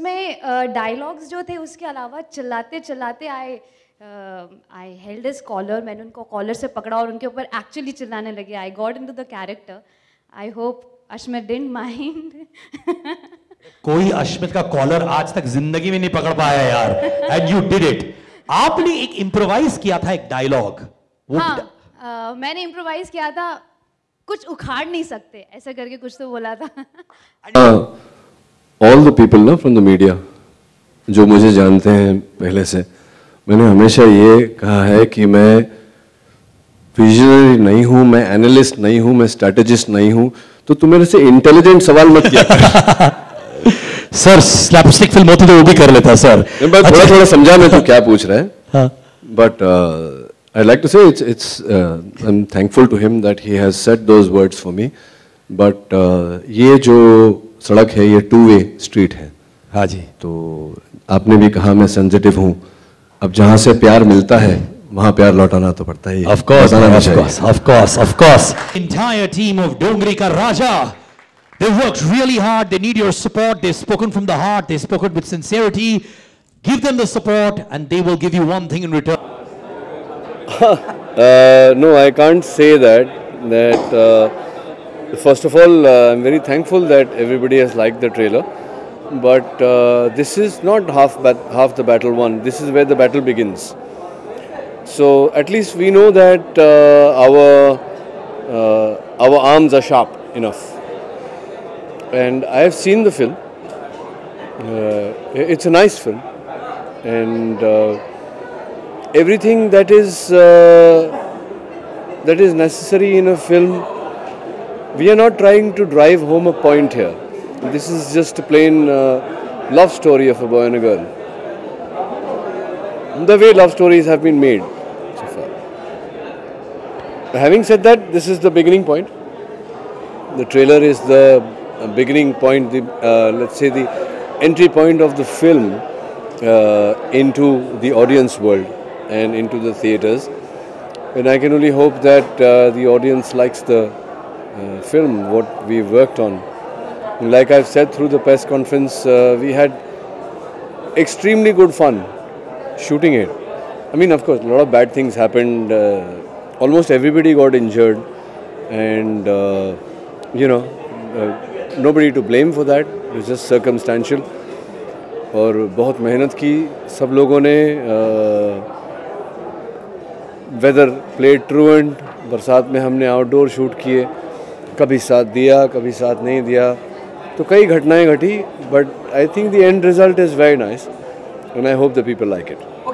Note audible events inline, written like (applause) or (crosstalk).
उसमें डायलॉग्स जो थे उसके अलावा चिल्लाते चिल्लाते आए आई हेल्ड इज़ कॉलर मैंने उनको कॉलर से पकड़ा और उनके ऊपर एक्चुअली चिल्लाने लगे। I got into the character I hope Ashmit didn't mind (laughs) कोई अश्मित का कॉलर आज तक ज़िंदगी में नहीं पकड़ पाया यार। एंड यू डिड इट आपने एक इम्प्रोवाइज किया था एक डायलॉग हाँ uh, मैंने इम्प्रोवाइज किया था कुछ उखाड़ नहीं सकते। ऐसा करके कुछ तो बोला था। ऑल द पीपल ना फ्रॉम द मीडिया जो मुझे जानते हैं पहले से। मैंने हमेशा ये कहा है कि मैं विजनरी नहीं हूँ मैं एनालिस्ट नहीं हूँ मैं स्ट्रेटेजिस्ट नहीं हूँ। तो तुम मेरे से इंटेलिजेंट सवाल मत किया (laughs) सर स्लैपस्टिक फ़िल्म होती तो वो भी कर लेता सर। मैं थोड़ा थोड़ा समझा मैं तो क्या पूछ रहा है। But I like to say it's it's I am thankful to him that he has set those words for me but ये जो सड़क है ये टू वे स्ट्रीट है हाँ जी तो आपने भी कहा मैं सेंसिटिव हूँ अब जहाँ से प्यार मिलता है वहाँ प्यार लौटाना तो पड़ता ही Of course, of course, of course, of course. Entire team of Dongri Ka Raja. They worked really hard. They need your support. They've spoken from the heart. They've spoken with sincerity. Give them the support, and they will give you one thing in return. uh, no, I can't say that. That uh, first of all, uh, I'm very thankful that everybody has liked the trailer. But uh, this is not half half the battle won. This is where the battle begins. So at least we know that uh, our uh, our arms are sharp enough. And I have seen the film. Uh, it's a nice film, and uh, everything that is that is necessary in a film. We are not trying to drive home a point here. This is just a plain uh, love story of a boy and a girl. The way love stories have been made so far. Having said that, this is the beginning point. The trailer is the uh, beginning point, the, uh, let's say the entry point of the film uh, into the audience world and into the theatres. And I can only hope that uh, the audience likes the uh, film, what we worked on. Like I've said through the press conference, uh, we had extremely good fun shooting it. I mean, of course, a lot of bad things happened. Uh, almost everybody got injured, and uh, you know, uh, nobody to blame for that. It was just circumstantial. और बहुत मेहनत की सब लोगों ने weather play truant बरसात में हमने आउटडोर शूट किए कभी साथ दिया, कभी साथ नहीं दिया। तो कई घटनाएँ घटी but I think the end result is very nice and I hope the people like it